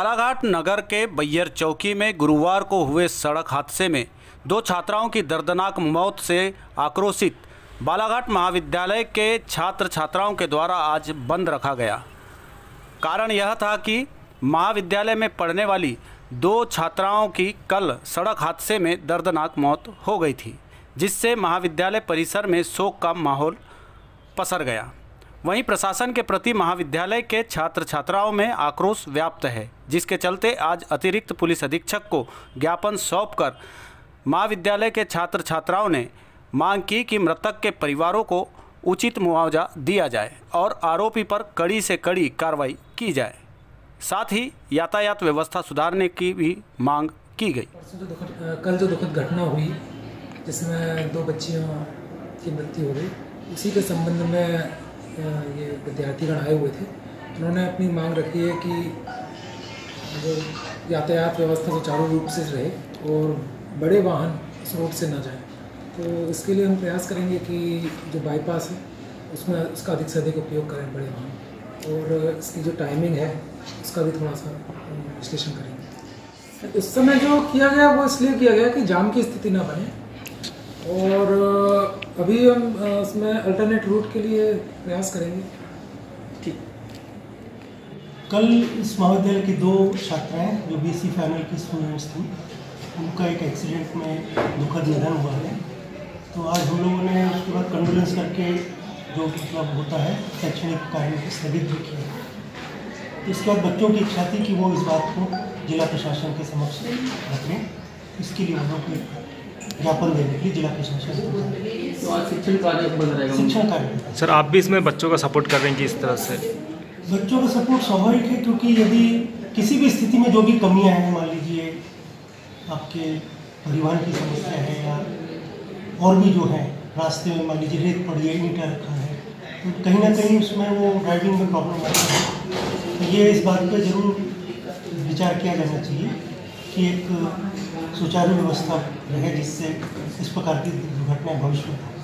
बालाघाट नगर के बैयर चौकी में गुरुवार को हुए सड़क हादसे में दो छात्राओं की दर्दनाक मौत से आक्रोशित बालाघाट महाविद्यालय के छात्र छात्राओं के द्वारा आज बंद रखा गया। कारण यह था कि महाविद्यालय में पढ़ने वाली दो छात्राओं की कल सड़क हादसे में दर्दनाक मौत हो गई थी, जिससे महाविद्यालय परिसर में शोक का माहौल पसर गया। वहीं प्रशासन के प्रति महाविद्यालय के छात्र छात्राओं में आक्रोश व्याप्त है, जिसके चलते आज अतिरिक्त पुलिस अधीक्षक को ज्ञापन सौंप कर महाविद्यालय के छात्र छात्राओं ने मांग की कि मृतक के परिवारों को उचित मुआवजा दिया जाए और आरोपी पर कड़ी से कड़ी कार्रवाई की जाए। साथ ही यातायात व्यवस्था सुधारने की भी मांग की गई। जो कल जो दुखद घटना हुई, जिसमें दो बच्चियों की मृत्यु हो गई, उसी के संबंध में ये विद्यार्थीगण आए हुए थे, उन्होंने अपनी मांग रखी है कि जो यातायात व्यवस्था सुचारू रूप से रहे और बड़े वाहन इस रोड से ना जाएँ। तो इसके लिए हम प्रयास करेंगे कि जो बाईपास है, उसमें उसका अधिक से अधिक उपयोग करें बड़े वाहन। और इसकी जो टाइमिंग है, उसका भी थोड़ा सा विश्लेषण करेंगे। इस समय जो किया गया, वो इसलिए किया गया कि जाम की स्थिति ना बने और अभी हम इसमें अल्टरनेट रूट के लिए प्रयास करेंगे। ठीक। कल इस महाविद्यालय की दो छात्राएँ, जो बीसी फाइनल की स्टूडेंट्स थी, उनका एक एक्सीडेंट में दुखद निधन हुआ है। तो आज हम लोगों ने उसके बाद कंडोलेंस करके, जो मतलब होता है, शैक्षणिक कार्य स्थगित भी किया। तो इसके बाद बच्चों की इच्छा थी कि वो इस बात को जिला प्रशासन के समक्ष रखें। इसके लिए हम लोग ज्ञापन देने के लिए जिला प्रशासन तो शिक्षण कार्य बंद रहेगा। शिक्षण कार्य सर आप भी इसमें बच्चों का सपोर्ट कर रहे हैं कि इस तरह से? बच्चों का सपोर्ट स्वाभाविक है क्योंकि यदि किसी भी स्थिति में जो भी कमियाँ हैं मान लीजिए आपके परिवहन की समस्या है या और भी जो है रास्ते में मान लीजिए रेत पड़ी है ईंटा रखा है तो कहीं ना कहीं उसमें वो ड्राइविंग में प्रॉब्लम आती है। तो ये इस बात पर ज़रूर विचार किया जाना चाहिए। कि एक सुचारू व्यवस्था रहे जिससे इस प्रकार की दुर्घटनाएँ भविष्य में